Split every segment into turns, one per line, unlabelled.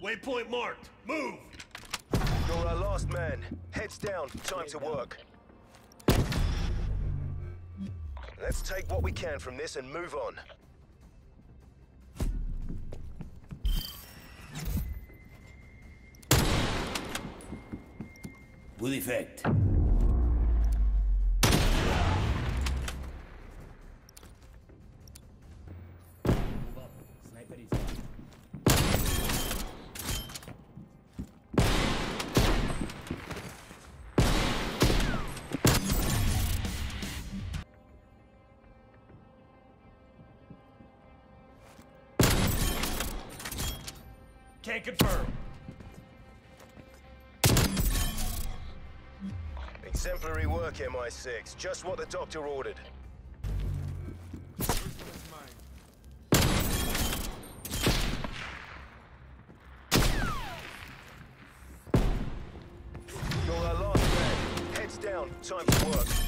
Waypoint marked. Move!
You're our last man. Heads down. Time to work. Let's take what we can from this and move on.
Good effect.
Can't confirm.
Exemplary work, MI6. Just what the doctor ordered. You're our last man. Heads down. Time to work.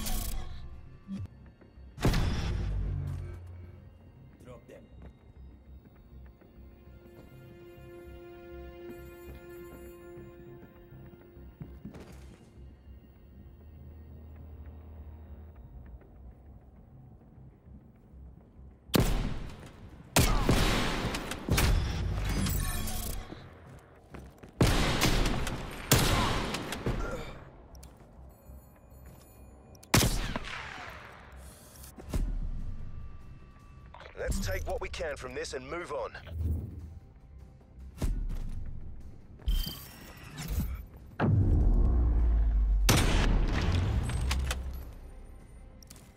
Let's take what we can from this and move on.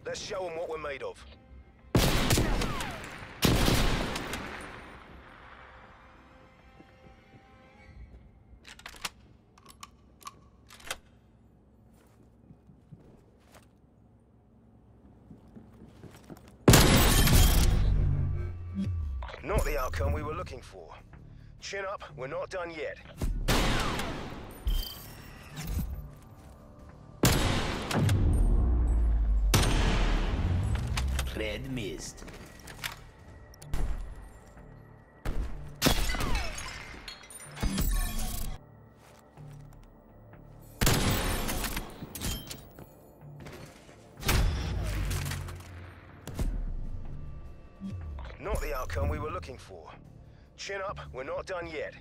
Let's show them what we're made of. Not the outcome we were looking for. Chin up, we're not done yet.
Red mist.
Not the outcome we were looking for. Chin up, we're not done yet.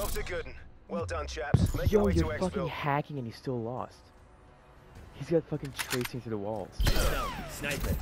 Job's a good 'un. Well done, chaps. Make your
Yo,
way
you're fucking
Exville.
hacking and you still lost. He's got fucking tracing through the walls.
Heads. Sniper.